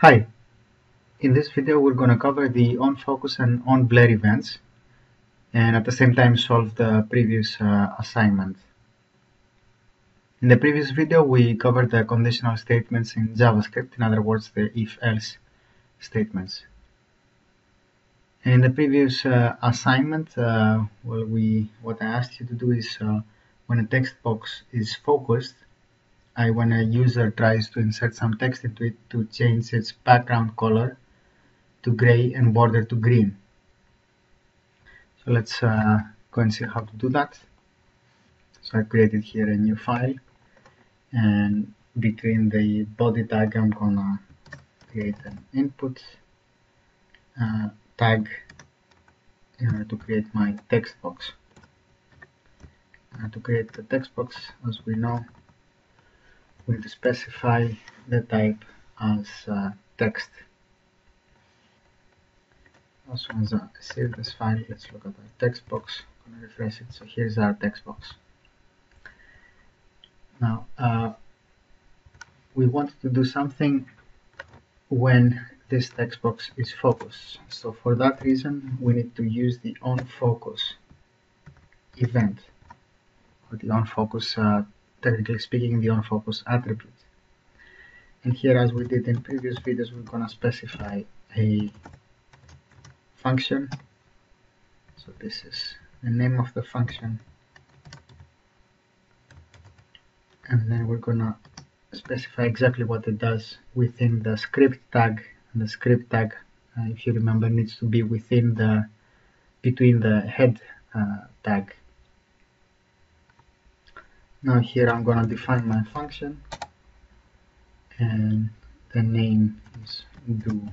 Hi, in this video we're going to cover the on-focus and on-blur events and at the same time solve the previous uh, assignment. In the previous video we covered the conditional statements in JavaScript, in other words the if-else statements. And in the previous uh, assignment, uh, well, we what I asked you to do is uh, when a text box is focused, I, when a user tries to insert some text into it to change its background color to gray and border to green. So let's uh, go and see how to do that. So I created here a new file and between the body tag I'm gonna create an input uh, tag in order to create my text box. Uh, to create the text box as we know we need to specify the type as uh, text. Also as I save this file, let's look at the text box. I'm gonna refresh it. So here's our text box. Now uh, we want to do something when this text box is focused. So for that reason, we need to use the on focus event or the on focus uh, technically speaking the onFocus attribute. And here as we did in previous videos we're going to specify a function. So this is the name of the function and then we're going to specify exactly what it does within the script tag and the script tag uh, if you remember needs to be within the between the head uh, tag now here I'm gonna define my function. And the name is do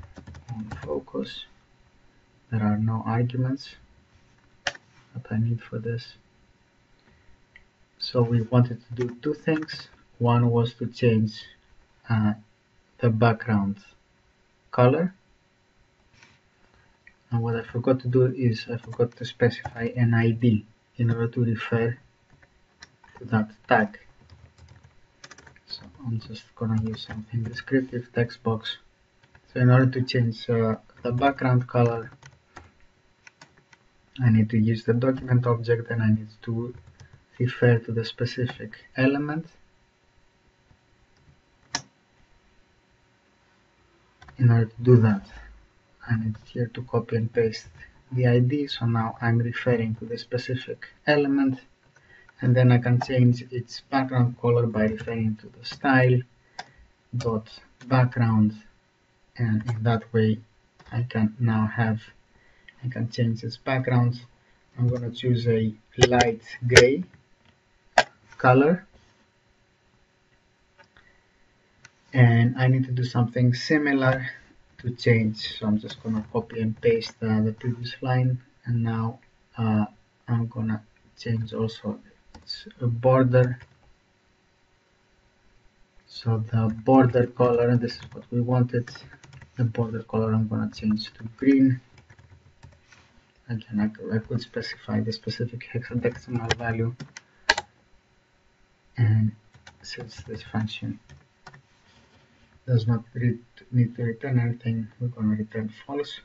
on focus. There are no arguments that I need for this. So we wanted to do two things. One was to change uh, the background color. And what I forgot to do is I forgot to specify an ID in order to refer that tag. So I'm just gonna use something descriptive text box. So in order to change uh, the background color, I need to use the document object and I need to refer to the specific element. In order to do that, I need here to copy and paste the ID. So now I'm referring to the specific element and then I can change its background color by referring to the style dot background. And in that way I can now have I can change its background. I'm gonna choose a light gray color. And I need to do something similar to change. So I'm just gonna copy and paste uh, the previous line. And now uh, I'm gonna change also border. So the border color and this is what we wanted. The border color I'm gonna change to green. Again I, I could specify the specific hexadecimal value. And since this function does not need to return anything we're to return false.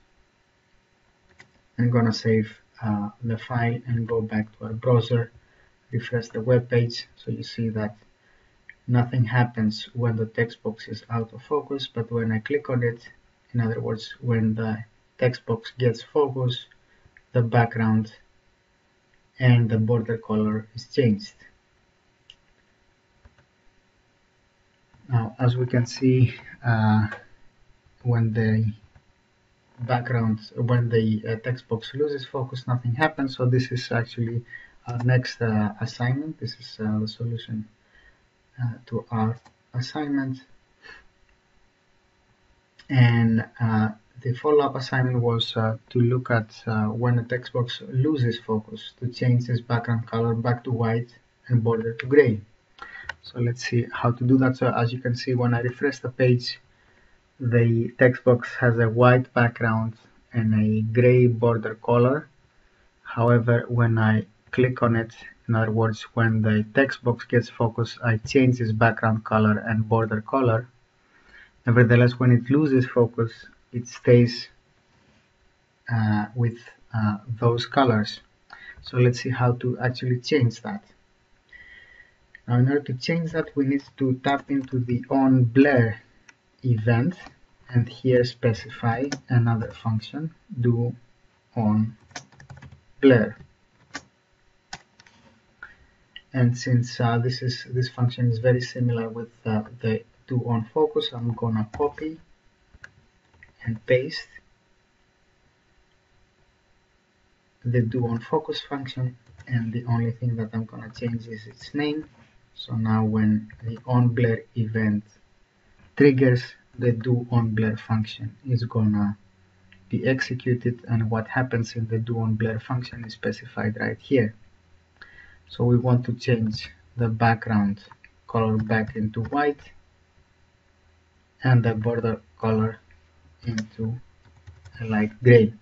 I'm to save uh, the file and go back to our browser refresh the web page so you see that nothing happens when the text box is out of focus but when I click on it in other words when the text box gets focus the background and the border color is changed. Now as we can see uh, when the background when the uh, text box loses focus nothing happens. So this is actually next uh, assignment. This is uh, the solution uh, to our assignment. And the follow-up assignment was uh, to look at uh, when a text box loses focus to change its background color back to white and border to gray. So let's see how to do that. So as you can see when I refresh the page the text box has a white background and a gray border color. However when I click on it in other words when the text box gets focused I change its background color and border color Nevertheless, when it loses focus, it stays uh, with uh, those colors. So let's see how to actually change that. Now in order to change that we need to tap into the on blur event and here specify another function do on blur and since uh, this is this function is very similar with uh, the do on focus I'm gonna copy and paste the do on focus function. And the only thing that I'm gonna change is its name. So now when the on blur event triggers the do on blur function is gonna be executed. And what happens in the do on blur function is specified right here so we want to change the background color back into white and the border color into uh, a light gray.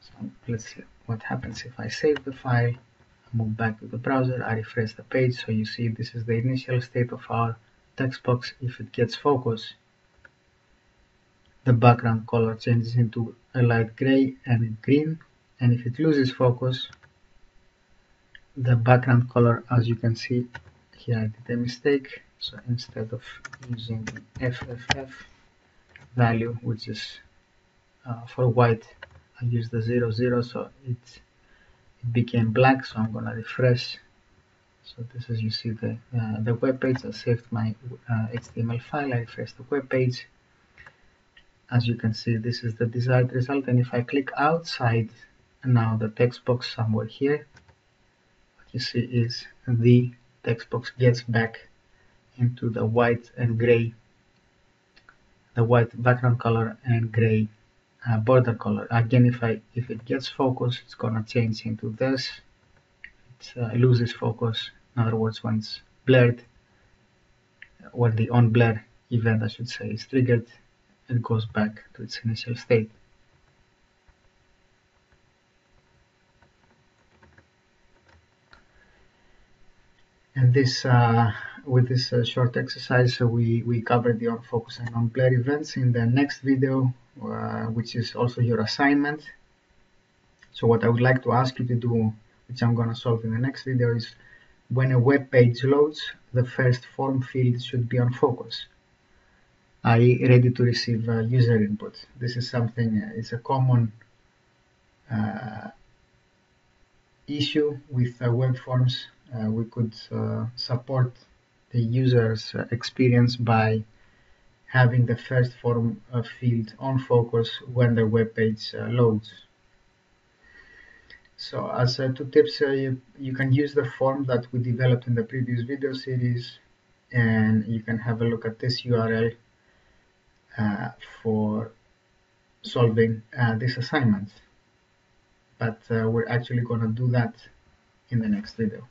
So let's see what happens. If I save the file move back to the browser I refresh the page. So you see this is the initial state of our text box. If it gets focus the background color changes into a light gray and green. And if it loses focus the background color as you can see here I did a mistake. So instead of using the FFF value which is uh, for white I use the 00 zero, so it, it became black so I'm gonna refresh. So this is you see the uh, the web page. I saved my uh, HTML file. I refresh the web page. As you can see this is the desired result and if I click outside now the text box somewhere here you see is the text box gets back into the white and gray the white background color and gray uh, border color. Again if I if it gets focus it's gonna change into this. It uh, loses focus. In other words when it's blurred when the on blur event I should say is triggered it goes back to its initial state and this uh, with this uh, short exercise so we we covered the on focus and on blur events in the next video uh, which is also your assignment so what I would like to ask you to do which I'm going to solve in the next video is when a web page loads, the first form field should be on focus, i.e. ready to receive uh, user input. This is something, uh, it's a common uh, issue with web forms. Uh, we could uh, support the user's experience by having the first form field on focus when the web page loads. So as uh, two tips, uh, you, you can use the form that we developed in the previous video series and you can have a look at this URL uh, for solving uh, this assignment. But uh, we're actually going to do that in the next video.